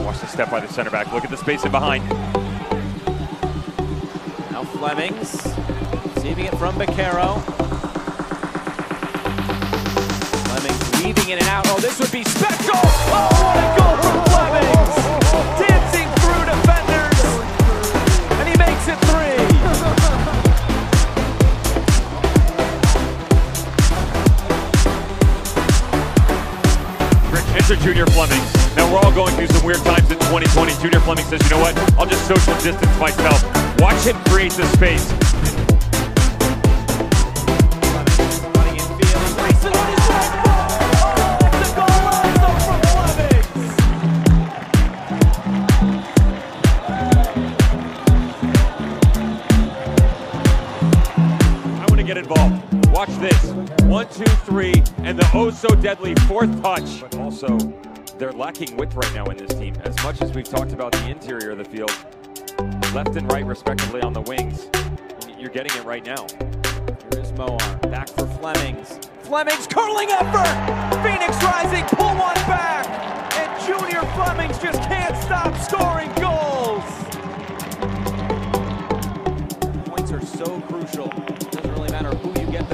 aggressive step by the center back. Look at the space in behind. Now Flemmings receiving it from Bakero. Flemmings weaving in and out. Oh, this would be special! Oh, what a goal from Flemmings! Dancing through defenders, and he makes it three. Rich, enter Junior Fleming. We're all going through some weird times in 2020. Junior Fleming says, you know what? I'll just social distance myself. Watch him create the space. Get involved. Watch this. One, two, three, and the oh so deadly fourth touch. But also, they're lacking width right now in this team. As much as we've talked about the interior of the field, left and right respectively on the wings, you're getting it right now. Here is Moar, back for Flemmings. Flemmings curling effort! Phoenix Rising pull one back! And Junior Flemmings just can't stop scoring goals! Points are so crucial. It Doesn't really matter who you get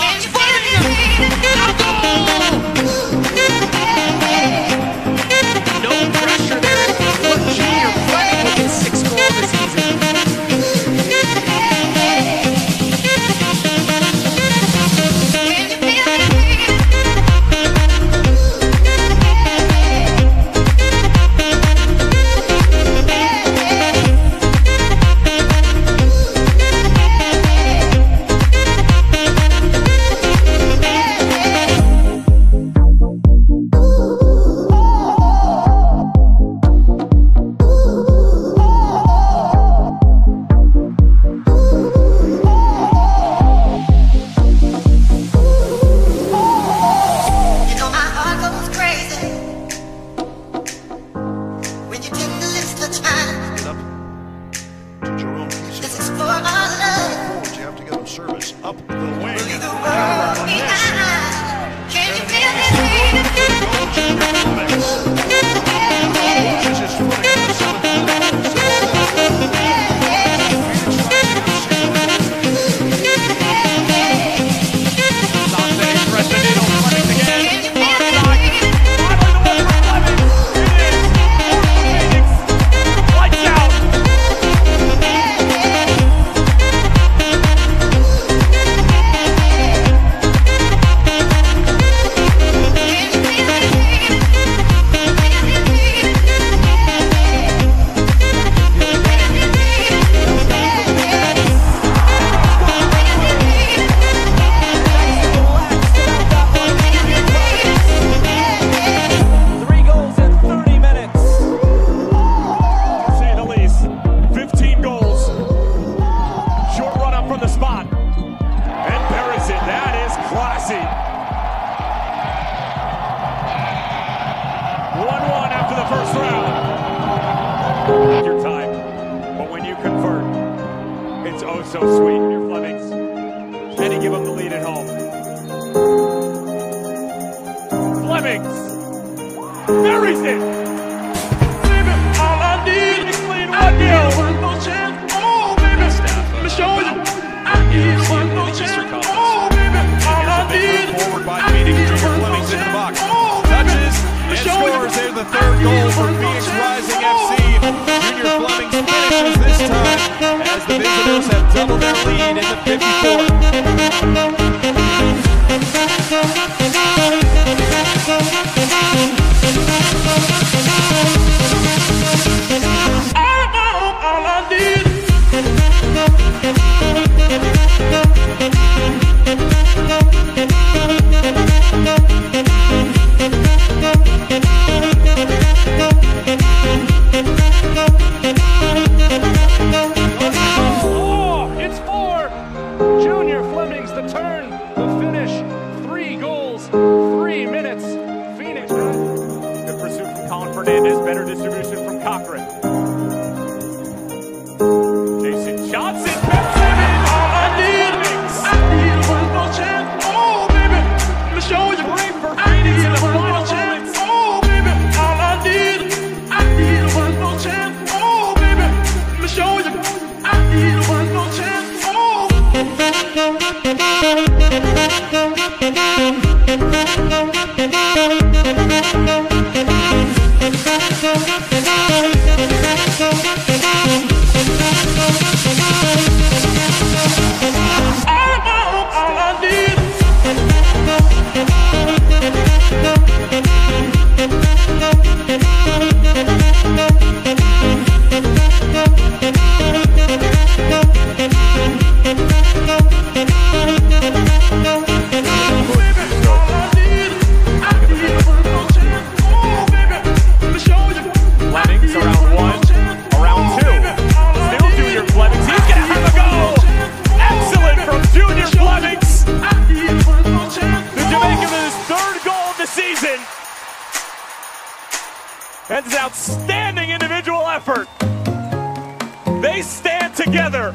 box. crowd. Your time, but when you convert, it's oh so sweet. Your Flemmings, and he give up the lead at home. Flemmings buries it. Double Devil lead in the 54. outstanding individual effort. They stand together